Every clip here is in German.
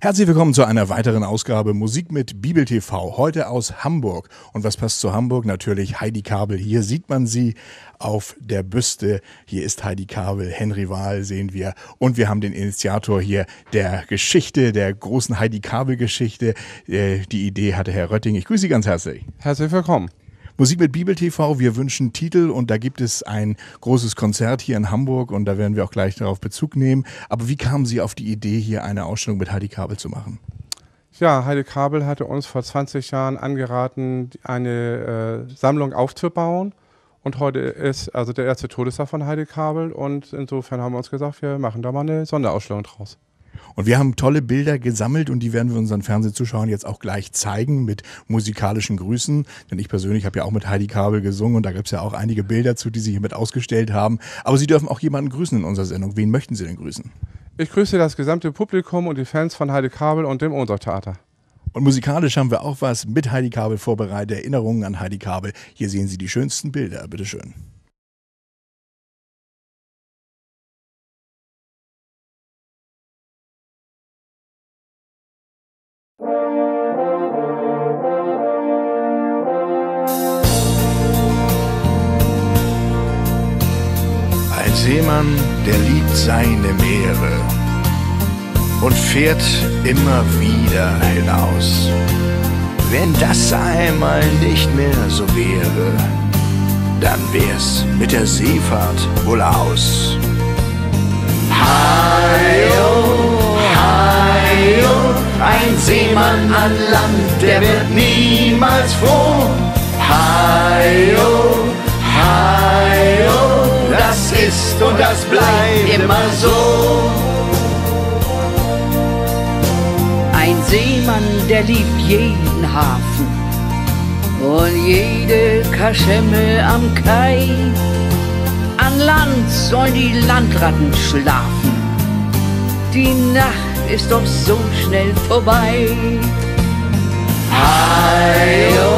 Herzlich willkommen zu einer weiteren Ausgabe Musik mit Bibel TV. Heute aus Hamburg. Und was passt zu Hamburg? Natürlich Heidi Kabel. Hier sieht man sie auf der Büste. Hier ist Heidi Kabel. Henry Wahl sehen wir. Und wir haben den Initiator hier der Geschichte, der großen Heidi Kabel Geschichte. Äh, die Idee hatte Herr Rötting. Ich grüße Sie ganz herzlich. Herzlich willkommen. Musik mit Bibel TV, wir wünschen Titel und da gibt es ein großes Konzert hier in Hamburg und da werden wir auch gleich darauf Bezug nehmen. Aber wie kamen Sie auf die Idee, hier eine Ausstellung mit Heidi Kabel zu machen? Ja, Heidi Kabel hatte uns vor 20 Jahren angeraten, eine äh, Sammlung aufzubauen. Und heute ist also der erste Todestag von Heidi Kabel und insofern haben wir uns gesagt, wir machen da mal eine Sonderausstellung draus. Und wir haben tolle Bilder gesammelt und die werden wir unseren Fernsehzuschauern jetzt auch gleich zeigen mit musikalischen Grüßen. Denn ich persönlich habe ja auch mit Heidi Kabel gesungen und da gibt es ja auch einige Bilder zu, die Sie hier mit ausgestellt haben. Aber Sie dürfen auch jemanden grüßen in unserer Sendung. Wen möchten Sie denn grüßen? Ich grüße das gesamte Publikum und die Fans von Heidi Kabel und dem Ohnsorg-Theater. Und musikalisch haben wir auch was mit Heidi Kabel vorbereitet. Erinnerungen an Heidi Kabel. Hier sehen Sie die schönsten Bilder. Bitteschön. Seemann, der liebt seine Meere und fährt immer wieder hinaus. Wenn das einmal nicht mehr so wäre, dann wär's mit der Seefahrt wohl aus. Heio, heio, ein Seemann an Land, der wird niemals froh. Das ist und das bleibt immer so. Ein Seemann, der liebt jeden Hafen und jede Kaschemme am Kai. An Land sollen die Landratten schlafen. Die Nacht ist doch so schnell vorbei. Heio,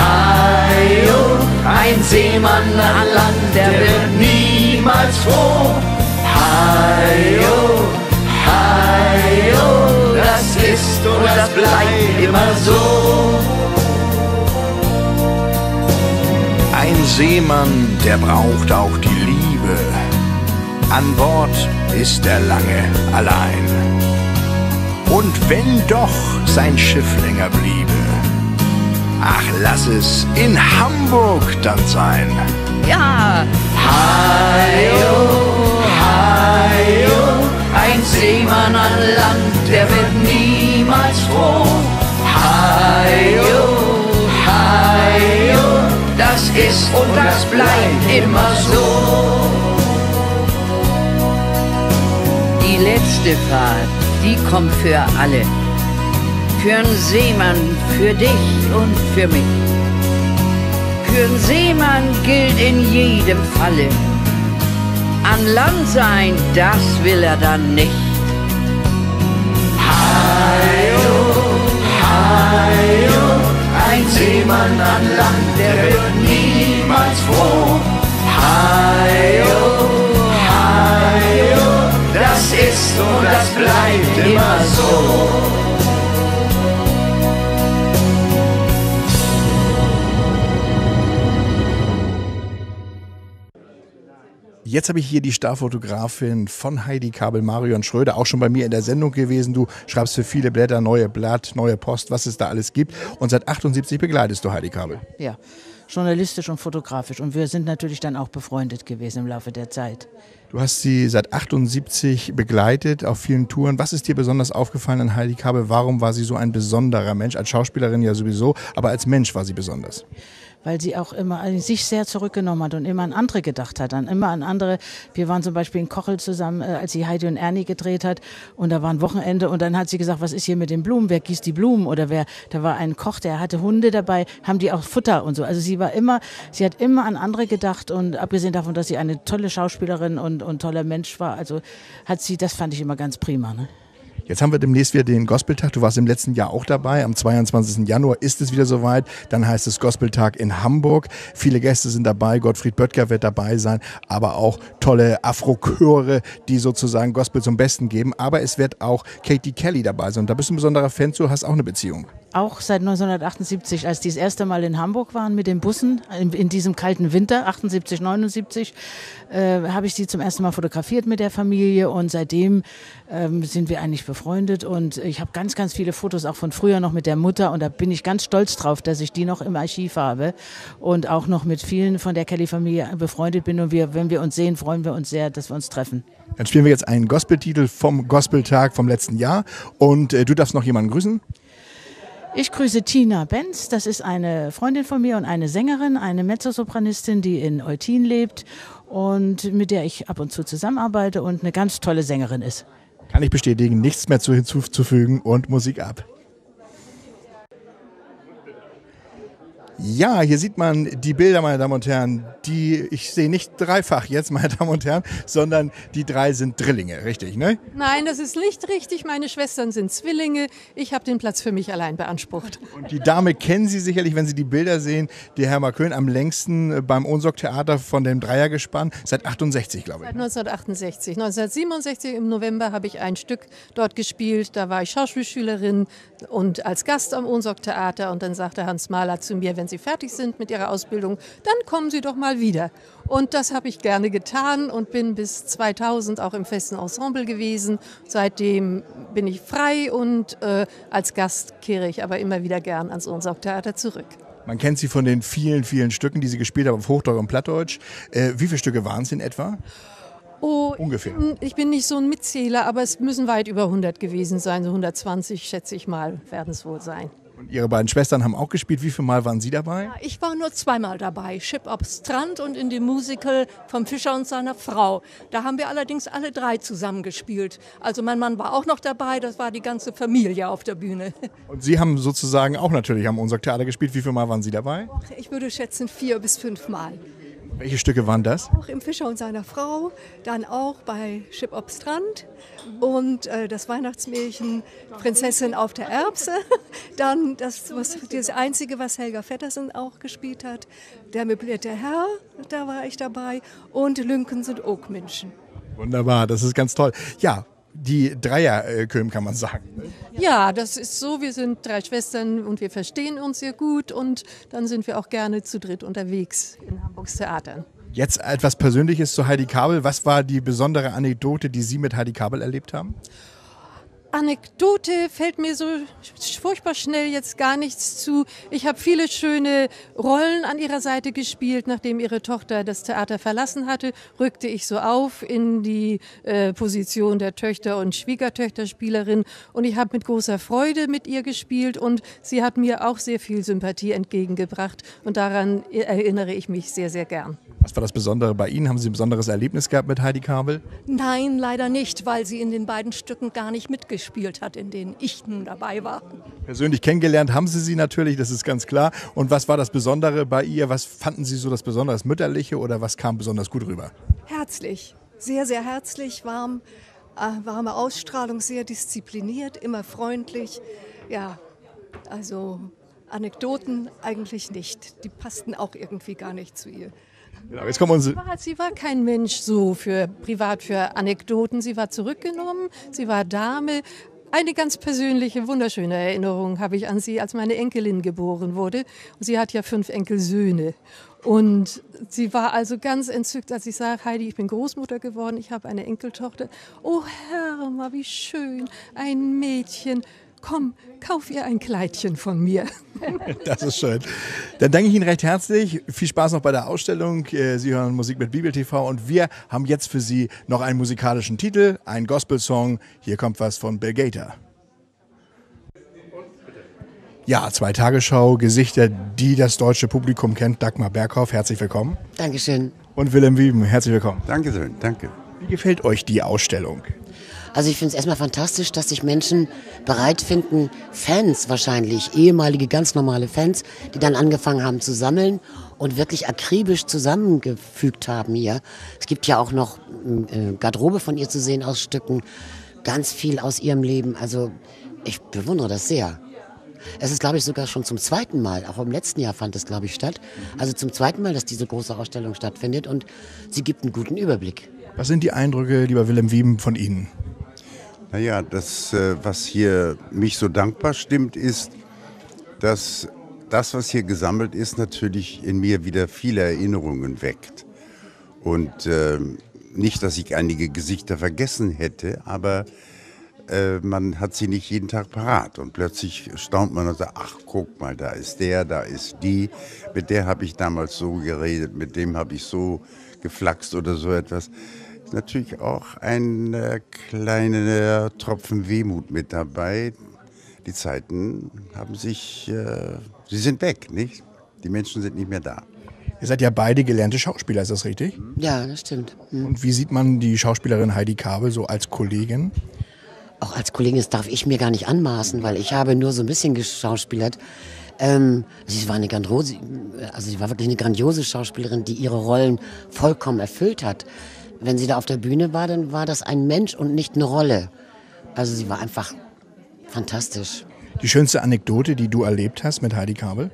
heio, ein Seemann an Land, der wird niemals froh. Heio, heio, das ist und das bleibt immer so. Ein Seemann, der braucht auch die Liebe. An Bord ist er lange allein. Und wenn doch sein Schiff länger bliebe, ach lass es in Hamburg dann sein. Ja, und das bleibt immer so. die letzte Fahrt, die kommt für alle. Für einen Seemann, für dich und für mich. Für einen Seemann gilt in jedem Falle. An Land sein, das will er dann nicht. Heio, heio, ein Seemann an Land, der wird niemals froh. Heio, heio, das ist und das bleibt immer so. Jetzt habe ich hier die Starfotografin von Heidi Kabel, Marion Schröder, auch schon bei mir in der Sendung gewesen. Du schreibst für viele Blätter, neue Blatt, neue Post, was es da alles gibt. Und seit 78 begleitest du Heidi Kabel. Ja, journalistisch und fotografisch. Und wir sind natürlich dann auch befreundet gewesen im Laufe der Zeit. Du hast sie seit 78 begleitet auf vielen Touren. Was ist dir besonders aufgefallen an Heidi Kabel? Warum war sie so ein besonderer Mensch? Als Schauspielerin ja sowieso, aber als Mensch war sie besonders. Weil sie auch immer an sich sehr zurückgenommen hat und immer an andere gedacht hat. An immer an andere. Wir waren zum Beispiel in Kochel zusammen, äh, als sie Heidi und Ernie gedreht hat. Und da war ein Wochenende. Und dann hat sie gesagt, was ist hier mit den Blumen? Wer gießt die Blumen? Oder wer, da war ein Koch, der hatte Hunde dabei. Haben die auch Futter und so. Also sie war immer, sie hat immer an andere gedacht. Und abgesehen davon, dass sie eine tolle Schauspielerin und, und toller Mensch war, also hat sie, das fand ich immer ganz prima. Ne? Jetzt haben wir demnächst wieder den Gospeltag. Du warst im letzten Jahr auch dabei. Am 22. Januar ist es wieder soweit. Dann heißt es Gospeltag in Hamburg. Viele Gäste sind dabei. Gottfried Böttger wird dabei sein, aber auch tolle Afro-Chöre, die sozusagen Gospel zum Besten geben. Aber es wird auch Katie Kelly dabei sein. Und da bist du ein besonderer Fan zu, hast auch eine Beziehung auch seit 1978, als die das erste Mal in Hamburg waren mit den Bussen, in, in diesem kalten Winter, 78, 79, äh, habe ich sie zum ersten Mal fotografiert mit der Familie und seitdem ähm, sind wir eigentlich befreundet und ich habe ganz, ganz viele Fotos auch von früher noch mit der Mutter und da bin ich ganz stolz drauf, dass ich die noch im Archiv habe und auch noch mit vielen von der Kelly-Familie befreundet bin und wir, wenn wir uns sehen, freuen wir uns sehr, dass wir uns treffen. Dann spielen wir jetzt einen Gospeltitel vom Gospeltag vom letzten Jahr und äh, du darfst noch jemanden grüßen. Ich grüße Tina Benz. Das ist eine Freundin von mir und eine Sängerin, eine Mezzosopranistin, die in Eutin lebt und mit der ich ab und zu zusammenarbeite und eine ganz tolle Sängerin ist. Kann ich bestätigen, nichts mehr zu hinzuzufügen und Musik ab. Ja, hier sieht man die Bilder, meine Damen und Herren. Die, ich sehe nicht dreifach jetzt, meine Damen und Herren, sondern die drei sind Drillinge, richtig, ne? Nein, das ist nicht richtig. Meine Schwestern sind Zwillinge. Ich habe den Platz für mich allein beansprucht. Und die Dame kennen Sie sicherlich, wenn Sie die Bilder sehen. Die Herma Köhn am längsten beim Ohnsorg-Theater von dem Dreiergespann. Seit 68, glaube ich. Seit 1968. 1967 im November habe ich ein Stück dort gespielt. Da war ich Schauspielschülerin und als Gast am Ohnsorg-Theater. Und dann sagte Hans Mahler zu mir, wenn Sie fertig sind mit Ihrer Ausbildung, dann kommen Sie doch mal wieder. Und das habe ich gerne getan und bin bis 2000 auch im festen Ensemble gewesen. Seitdem bin ich frei und äh, als Gast kehre ich aber immer wieder gern ans Ohnsorg-Theater zurück. Man kennt sie von den vielen, vielen Stücken, die sie gespielt haben auf Hochdeutsch und Plattdeutsch. Äh, wie viele Stücke waren es in etwa? Oh, Ungefähr. Ich bin nicht so ein Mitzähler, aber es müssen weit über 100 gewesen sein. So 120 schätze ich mal, werden es wohl sein. Und Ihre beiden Schwestern haben auch gespielt. Wie viele Mal waren Sie dabei? Ja, ich war nur zweimal dabei. Ship up Strand und in dem Musical vom Fischer und seiner Frau. Da haben wir allerdings alle drei zusammen gespielt. Also mein Mann war auch noch dabei. Das war die ganze Familie auf der Bühne. Und Sie haben sozusagen auch natürlich am Unser Theater gespielt. Wie viele Mal waren Sie dabei? Ich würde schätzen vier bis fünf Mal. Welche Stücke waren das? Auch im Fischer und seiner Frau, dann auch bei Schipp ob Strand und äh, das Weihnachtsmärchen Prinzessin auf der Erbse. Dann das, was, das Einzige, was Helga Vettersen auch gespielt hat, der möblierte Herr, da war ich dabei und Lünken sind Oakmenschen. Wunderbar, das ist ganz toll. Ja, die Dreierköm, kann man sagen. Ja, das ist so. Wir sind drei Schwestern und wir verstehen uns sehr gut und dann sind wir auch gerne zu dritt unterwegs in Hamburgs Theatern. Jetzt etwas Persönliches zu Heidi Kabel. Was war die besondere Anekdote, die Sie mit Heidi Kabel erlebt haben? Anekdote fällt mir so furchtbar schnell jetzt gar nichts zu. Ich habe viele schöne Rollen an ihrer Seite gespielt. Nachdem ihre Tochter das Theater verlassen hatte, rückte ich so auf in die äh, Position der Töchter- und Schwiegertöchterspielerin. Und ich habe mit großer Freude mit ihr gespielt und sie hat mir auch sehr viel Sympathie entgegengebracht. Und daran erinnere ich mich sehr, sehr gern. Was war das Besondere bei Ihnen? Haben Sie ein besonderes Erlebnis gehabt mit Heidi Kabel? Nein, leider nicht, weil sie in den beiden Stücken gar nicht mitgespielt gespielt hat, in denen ich nun dabei war. Persönlich kennengelernt haben Sie sie natürlich, das ist ganz klar. Und was war das Besondere bei ihr? Was fanden Sie so das besonders Mütterliche oder was kam besonders gut rüber? Herzlich, sehr, sehr herzlich, warm, äh, warme Ausstrahlung, sehr diszipliniert, immer freundlich. Ja, also Anekdoten eigentlich nicht. Die passten auch irgendwie gar nicht zu ihr. Genau, jetzt kommen unsere sie war kein Mensch so für privat für Anekdoten. Sie war zurückgenommen, sie war Dame. Eine ganz persönliche, wunderschöne Erinnerung habe ich an sie, als meine Enkelin geboren wurde. Und sie hat ja fünf Enkelsöhne. Und sie war also ganz entzückt, als ich sage, Heidi, ich bin Großmutter geworden, ich habe eine Enkeltochter. Oh Herr, wie schön, ein Mädchen komm, kauf ihr ein Kleidchen von mir. Das ist schön. Dann danke ich Ihnen recht herzlich. Viel Spaß noch bei der Ausstellung. Äh, Sie hören Musik mit Bibel TV und wir haben jetzt für Sie noch einen musikalischen Titel, einen Gospel-Song. Hier kommt was von Bill Gator. Ja, zwei Tagesschau, Gesichter, die das deutsche Publikum kennt. Dagmar Berghoff, herzlich willkommen. Dankeschön. Und Willem Wieben, herzlich willkommen. Dankeschön, danke. Wie gefällt euch die Ausstellung? Also ich finde es erstmal fantastisch, dass sich Menschen bereit finden, Fans wahrscheinlich, ehemalige ganz normale Fans, die dann angefangen haben zu sammeln und wirklich akribisch zusammengefügt haben hier. Es gibt ja auch noch äh, Garderobe von ihr zu sehen aus Stücken. ganz viel aus ihrem Leben. Also ich bewundere das sehr. Es ist, glaube ich, sogar schon zum zweiten Mal, auch im letzten Jahr fand es, glaube ich, statt. Also zum zweiten Mal, dass diese große Ausstellung stattfindet und sie gibt einen guten Überblick. Was sind die Eindrücke, lieber Willem Wieben, von Ihnen? Naja, das, äh, was hier mich so dankbar stimmt, ist, dass das, was hier gesammelt ist, natürlich in mir wieder viele Erinnerungen weckt. Und äh, nicht, dass ich einige Gesichter vergessen hätte, aber äh, man hat sie nicht jeden Tag parat. Und plötzlich staunt man und sagt, ach guck mal, da ist der, da ist die, mit der habe ich damals so geredet, mit dem habe ich so geflaxt oder so etwas. Ist natürlich auch ein äh, kleiner Tropfen Wehmut mit dabei. Die Zeiten haben sich, äh, sie sind weg, nicht? Die Menschen sind nicht mehr da. Ihr seid ja beide gelernte Schauspieler, ist das richtig? Ja, das stimmt. Mhm. Und wie sieht man die Schauspielerin Heidi Kabel so als Kollegin? Auch als Kollegin, das darf ich mir gar nicht anmaßen, weil ich habe nur so ein bisschen geschauspielert. Ähm, sie war eine grandiose, also sie war wirklich eine grandiose Schauspielerin, die ihre Rollen vollkommen erfüllt hat. Wenn sie da auf der Bühne war, dann war das ein Mensch und nicht eine Rolle. Also sie war einfach fantastisch. Die schönste Anekdote, die du erlebt hast mit Heidi Kabel?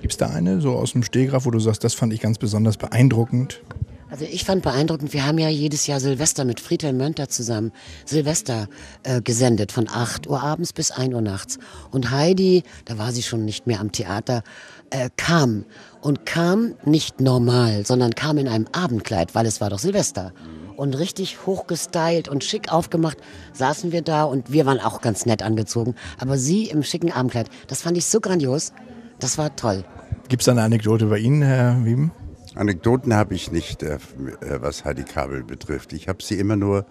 Gibt es da eine, so aus dem Stehgraf, wo du sagst, das fand ich ganz besonders beeindruckend? Also ich fand beeindruckend, wir haben ja jedes Jahr Silvester mit Friedhelm Mönter zusammen Silvester äh, gesendet, von 8 Uhr abends bis 1 Uhr nachts. Und Heidi, da war sie schon nicht mehr am Theater, äh, kam. Und kam nicht normal, sondern kam in einem Abendkleid, weil es war doch Silvester. Und richtig hochgestylt und schick aufgemacht saßen wir da und wir waren auch ganz nett angezogen. Aber sie im schicken Abendkleid, das fand ich so grandios. Das war toll. Gibt es eine Anekdote bei Ihnen, Herr Wieben? Anekdoten habe ich nicht, äh, was Heidi Kabel betrifft. Ich habe sie immer nur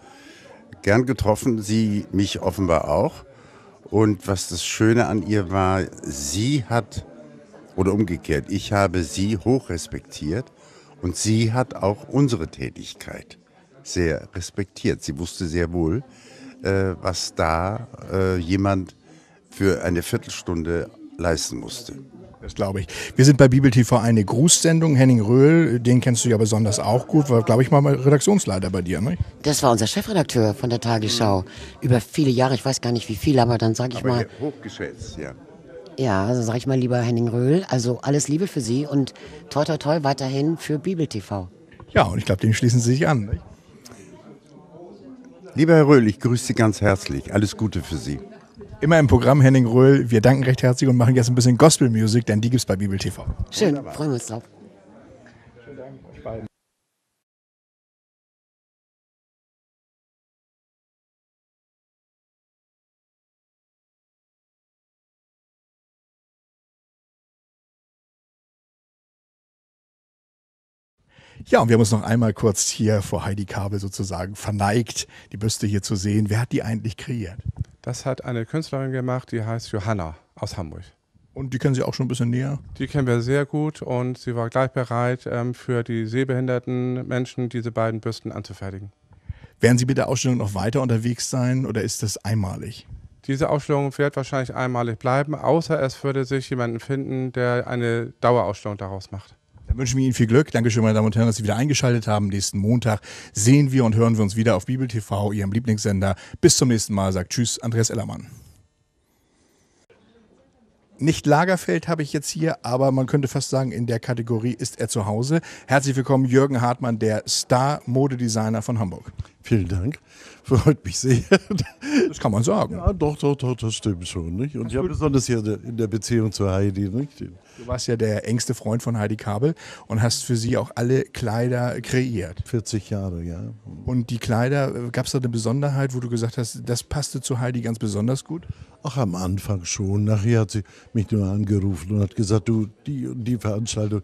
gern getroffen, sie mich offenbar auch. Und was das Schöne an ihr war, sie hat, oder umgekehrt, ich habe sie hoch respektiert und sie hat auch unsere Tätigkeit sehr respektiert. Sie wusste sehr wohl, äh, was da äh, jemand für eine Viertelstunde leisten musste. Das glaube ich. Wir sind bei Bibel TV eine Grußsendung. Henning Röhl, den kennst du ja besonders auch gut, war, glaube ich, mal Redaktionsleiter bei dir, ne? Das war unser Chefredakteur von der Tagesschau. Über viele Jahre, ich weiß gar nicht wie viele, aber dann sage ich aber mal. Hochgeschätzt, ja. Ja, also sage ich mal lieber Henning Röhl. Also alles Liebe für Sie und toi toi toi weiterhin für Bibel TV. Ja, und ich glaube, den schließen Sie sich an. Nicht? Lieber Herr Röhl, ich grüße Sie ganz herzlich. Alles Gute für Sie. Immer im Programm Henning Röhl. Wir danken recht herzlich und machen jetzt ein bisschen Gospel Music, denn die gibt es bei Bibel TV. Schön, Wunderbar. freuen wir uns drauf. Schönen Dank euch beiden. Ja, und wir haben uns noch einmal kurz hier vor Heidi Kabel sozusagen verneigt, die Büste hier zu sehen. Wer hat die eigentlich kreiert? Das hat eine Künstlerin gemacht, die heißt Johanna aus Hamburg. Und die kennen Sie auch schon ein bisschen näher? Die kennen wir sehr gut und sie war gleich bereit, ähm, für die sehbehinderten Menschen diese beiden Büsten anzufertigen. Werden Sie mit der Ausstellung noch weiter unterwegs sein oder ist das einmalig? Diese Ausstellung wird wahrscheinlich einmalig bleiben, außer es würde sich jemanden finden, der eine Dauerausstellung daraus macht. Dann wünschen wir Ihnen viel Glück. Dankeschön, meine Damen und Herren, dass Sie wieder eingeschaltet haben. Nächsten Montag sehen wir und hören wir uns wieder auf Bibel TV, Ihrem Lieblingssender. Bis zum nächsten Mal, sagt Tschüss, Andreas Ellermann. Nicht Lagerfeld habe ich jetzt hier, aber man könnte fast sagen, in der Kategorie ist er zu Hause. Herzlich willkommen, Jürgen Hartmann, der Star-Modedesigner von Hamburg. Vielen Dank. Freut mich sehr. Das kann man sagen. Ja, doch, doch, doch, das stimmt schon. Nicht? Und ja, besonders hier in der Beziehung zu Heidi. Nicht? Du warst ja der engste Freund von Heidi Kabel und hast für sie auch alle Kleider kreiert. 40 Jahre, ja. Und die Kleider, gab es da eine Besonderheit, wo du gesagt hast, das passte zu Heidi ganz besonders gut? Ach, am Anfang schon. Nachher hat sie mich nur angerufen und hat gesagt, du, die die Veranstaltung,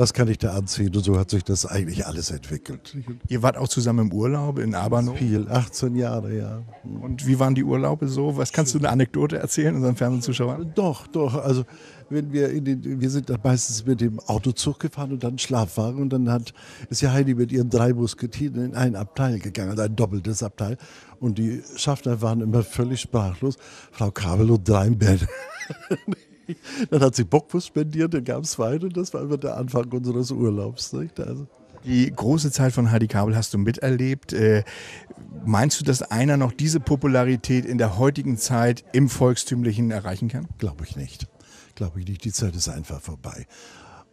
was kann ich da anziehen? Und so hat sich das eigentlich alles entwickelt. Ihr wart auch zusammen im Urlaub in Abano? Viel, 18 Jahre, ja. Und wie waren die Urlaube so? Was kannst du eine Anekdote erzählen unseren Fernsehzuschauern? Doch, doch. Also wenn wir in den, wir sind dann meistens mit dem Autozug gefahren und dann Schlafwagen und dann hat, ist ja Heidi mit ihren drei Musketieren in ein Abteil gegangen, also ein doppeltes Abteil. Und die Schaffner waren immer völlig sprachlos. Frau Kabel und drei im Bett. Dann hat sie Bockwurst spendiert, dann gab es Wein und das war immer der Anfang unseres Urlaubs. Nicht? Also. Die große Zeit von Heidi Kabel hast du miterlebt. Äh, Meinst du, dass einer noch diese Popularität in der heutigen Zeit im Volkstümlichen erreichen kann? Glaube ich nicht. Glaube ich nicht. Die Zeit ist einfach vorbei.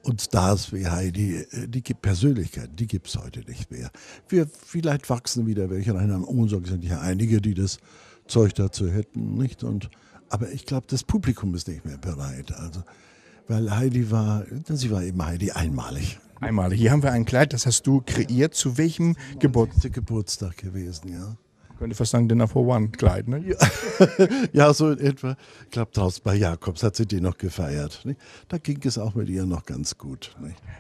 Und Stars wie Heidi, die gibt Persönlichkeit, die gibt es heute nicht mehr. Wir, vielleicht wachsen wieder welche rein. Am Umsorg sind ja einige, die das Zeug dazu hätten, nicht? Und, aber ich glaube, das Publikum ist nicht mehr bereit. Also, weil Heidi war, sie war eben Heidi einmalig. Einmalig. Hier haben wir ein Kleid, das hast du kreiert. Zu welchem Geburtstag? Geburtstag gewesen, ja. Könnte fast sagen Dinner for One Kleid, ne? Ja, ja so in etwa. Ich glaube, draußen bei Jakobs hat sie die noch gefeiert. Nicht? Da ging es auch mit ihr noch ganz gut.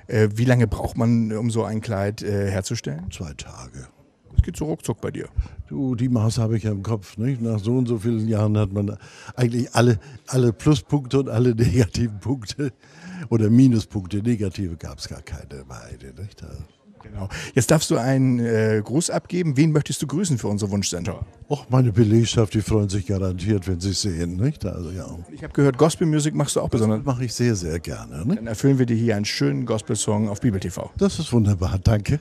Äh, wie lange braucht man, um so ein Kleid äh, herzustellen? Zwei Tage. Das geht so ruckzuck bei dir. Du, die Maus habe ich ja im Kopf. Nicht? Nach so und so vielen Jahren hat man eigentlich alle, alle Pluspunkte und alle negativen Punkte oder Minuspunkte. Negative gab es gar keine beide. Nicht? Also Genau. Jetzt darfst du einen äh, Gruß abgeben. Wen möchtest du grüßen für unsere Wunschcenter? Och, meine Belegschaft, die freuen sich garantiert, wenn sie es sehen. Nicht? Also, ja. Ich habe gehört, Gospelmusik machst du auch besonders. Mache ich sehr, sehr gerne. Nicht? Dann erfüllen wir dir hier einen schönen Gospel-Song auf Bibel TV. Das ist wunderbar, danke.